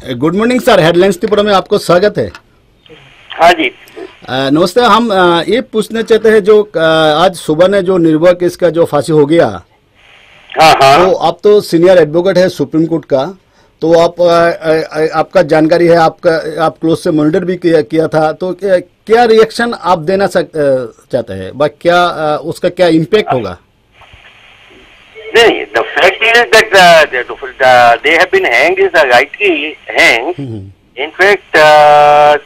Good morning sir headlines Tripura में आपको स्वागत है। हाँ जी। नमस्ते हम ये पूछना चाहते हैं जो आज सुबह ने जो निर्भया केस का जो फांसी हो गया हाँ हाँ। तो आप तो सीनियर एडवोकेट है सुप्रीम कोर्ट का तो आप अ, अ, आपका जानकारी है आपका आप क्लोज से मॉनिटर भी किया, किया था तो क्या, रिएक्शन आप देना सक, चाहते हैं? क्या उसका क्या इम्पैक्ट होगा? The fact is that the, the, they have been hanged is a rightly hanged. Mm-hmm. In fact, uh,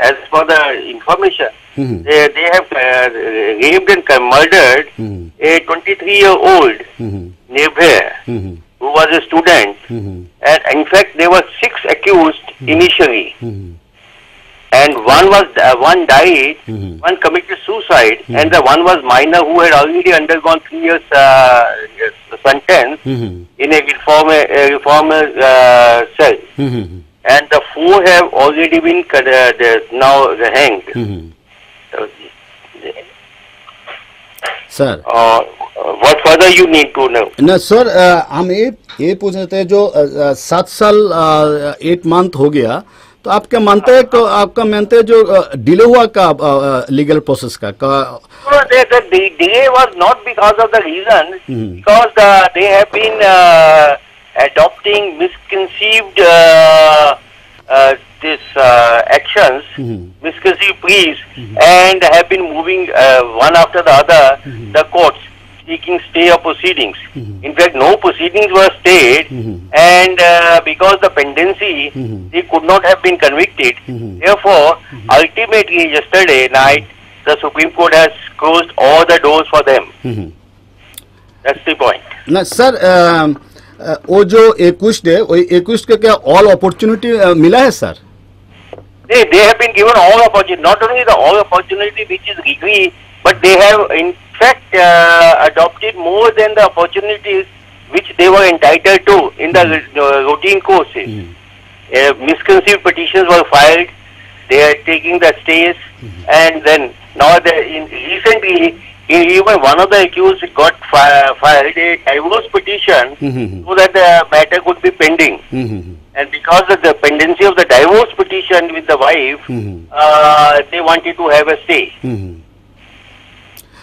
as for the information, mm-hmm. they, they, have uh, raped and murdered mm-hmm. a 23-year-old neighbour who was a student. And in fact, there were six accused initially. And one was uh, one died, Mhm. one committed suicide, mm-hmm. and the one was minor who had already undergone three years uh, sentence hmm, in a reformer a reformer uh, cell, hmm, and the four have already been con- uh, the- now hanged. Hmm, Uh, sir uh, what further you need to know? न sir अ, हम ये ये पूछ रहे थे जो अ, अ, सात साल एट मंथ हो गया तो आपके मानते हैं तो आपका मानते हैं जो डिले हुआ का लीगल प्रोसेस का DA was not because of the reason because they have been adopting misconceived this action misconceive pleas and have been moving one after the other the courts seeking stay of proceedings. In fact, no proceedings were stayed, Mhm. and uh, because the pendency, Mhm. they could not have been convicted. Mhm. Therefore, ultimately, yesterday night, the Supreme Court has closed all the doors for them. Hmm. That's the point. न sir अ, अ, वो जो एकुस्ट है वो एकुस्ट का क्या all opportunity मिला है sir They, they have been given all opportunity, not only the all opportunity which is legally, but they have in fact uh, adopted more than the opportunities which they were entitled to in the uh, routine courses. Mm. Uh, misconceived petitions were filed, they are taking the stays, mm and then now the, in recently even one of the accused got fi filed a divorce petition mm -hmm. so that the matter could be pending. Hmm, hmm, -hmm. And because of the pendency of the divorce petition with the wife, uh, they wanted to have a stay.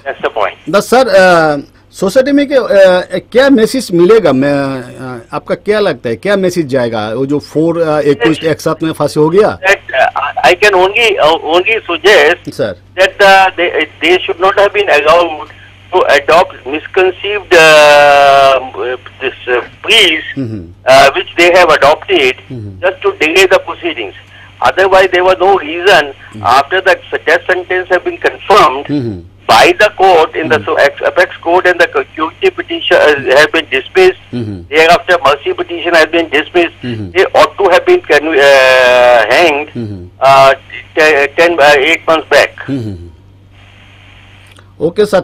Hmm. That's the point. न sir society में क्या message मिलेगा मैं आपका क्या लगता है क्या मैसेज जाएगा वो जो फोर इक्विस्ट एक साथ में फांसी हो गया uh, can only uh, only suggest sir uh, they they should not have been allowed to adopt misconceived uh, this uh, pleas Mhm. uh, which they have adopted Mhm. just to delay the proceedings. Otherwise, there was no reason mm-hmm. after the death sentence have been confirmed hmm, by the court in mm-hmm. the hmm. apex court and the QT petition uh, have been dismissed. Mm-hmm. Thereafter, mercy petition has been dismissed. Mm-hmm. They ought to have been can, uh, hanged hmm. uh, t- uh, uh, eight months back. Hmm. Okay, sir.